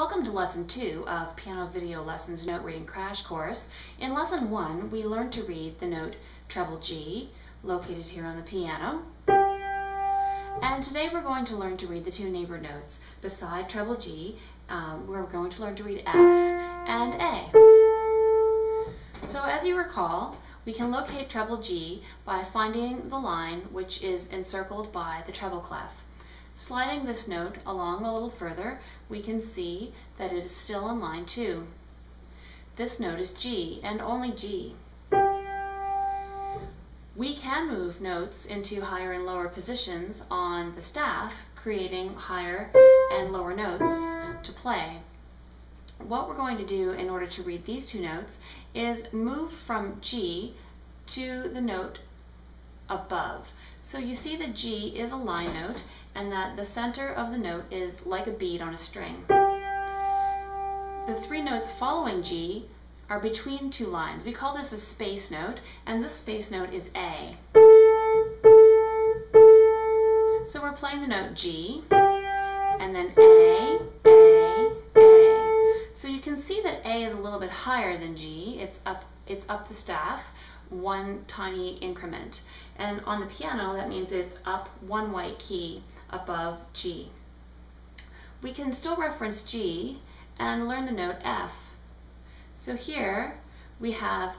Welcome to Lesson 2 of Piano Video Lessons Note Reading Crash Course. In Lesson 1, we learned to read the note treble G, located here on the piano. And today we're going to learn to read the two neighbor notes. Beside treble G, um, we're going to learn to read F and A. So as you recall, we can locate treble G by finding the line which is encircled by the treble clef. Sliding this note along a little further, we can see that it is still in line 2. This note is G, and only G. We can move notes into higher and lower positions on the staff, creating higher and lower notes to play. What we're going to do in order to read these two notes is move from G to the note above. So you see that G is a line note and that the center of the note is like a bead on a string. The three notes following G are between two lines. We call this a space note, and this space note is A. So we're playing the note G, and then A, A, A. So you can see that A is a little bit higher than G. It's up, it's up the staff one tiny increment. And on the piano, that means it's up one white key above G. We can still reference G and learn the note F. So here we have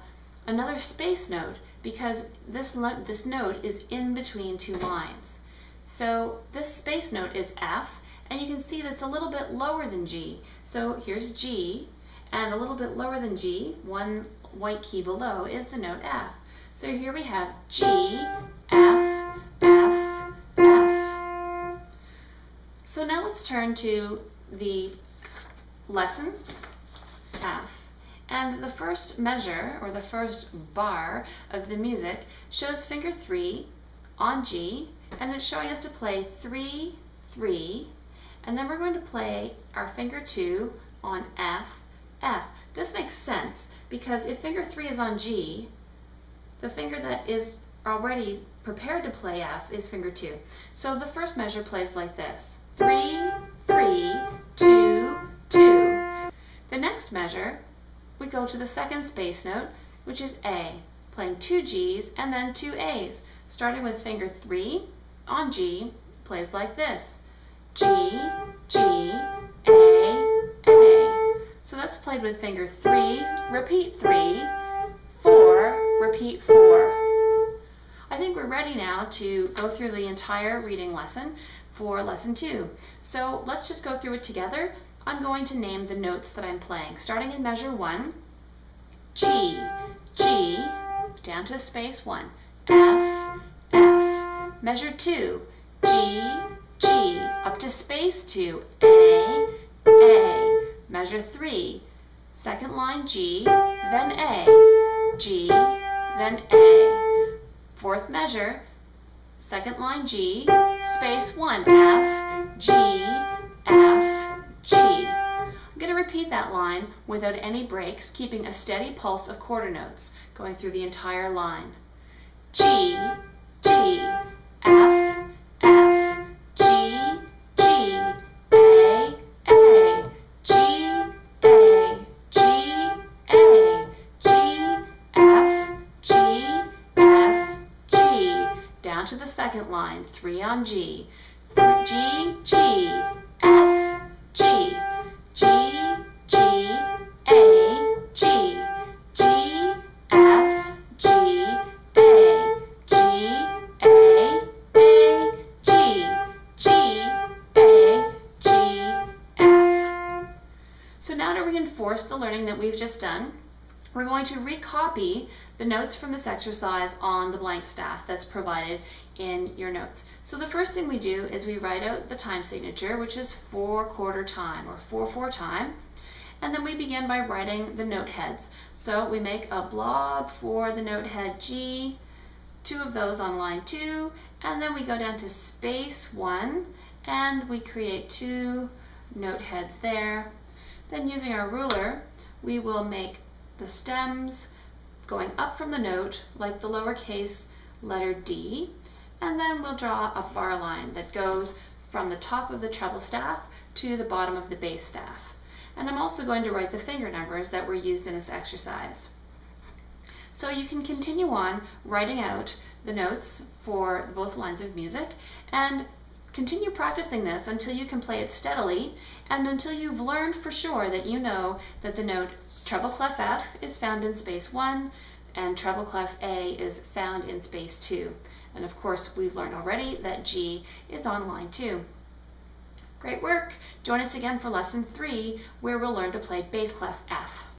another space note because this, this note is in between two lines. So this space note is F, and you can see that it's a little bit lower than G. So here's G, and a little bit lower than G, one white key below, is the note F. So here we have G, F, F, F. So now let's turn to the lesson F. And the first measure, or the first bar of the music, shows finger 3 on G, and it's showing us to play 3, 3, and then we're going to play our finger 2 on F, F. This makes sense because if finger 3 is on G, the finger that is already prepared to play F is finger 2. So the first measure plays like this. 3, 3, 2, 2. The next measure, we go to the second space note, which is A, playing two Gs and then two As. Starting with finger 3 on G, plays like this. G, G, A. Played with finger 3, repeat 3, 4, repeat 4. I think we're ready now to go through the entire reading lesson for lesson 2. So let's just go through it together. I'm going to name the notes that I'm playing. Starting in measure 1, G, G, down to space 1, F, F. Measure 2, G, G, up to space 2, A, A. Measure 3, second line G, then A, G, then A. Fourth measure, second line G, space 1, F, G, F, G. I'm going to repeat that line without any breaks, keeping a steady pulse of quarter notes going through the entire line. G, G, Down to the second line, three on G. G, G, F, G, G, G, A, G, G, F, G, A, G, A, A, G, G, A, G, F. So now to reinforce the learning that we've just done, we're going to recopy the notes from this exercise on the blank staff that's provided in your notes. So the first thing we do is we write out the time signature, which is four quarter time or four four time. And then we begin by writing the note heads. So we make a blob for the note head G, two of those on line two, and then we go down to space one, and we create two note heads there. Then using our ruler, we will make the stems going up from the note like the lowercase letter D and then we'll draw a bar line that goes from the top of the treble staff to the bottom of the bass staff. and I'm also going to write the finger numbers that were used in this exercise. So you can continue on writing out the notes for both lines of music and continue practicing this until you can play it steadily and until you've learned for sure that you know that the note treble clef F is found in space 1 and treble clef A is found in space 2. And of course, we've learned already that G is on line 2. Great work! Join us again for lesson 3 where we'll learn to play bass clef F.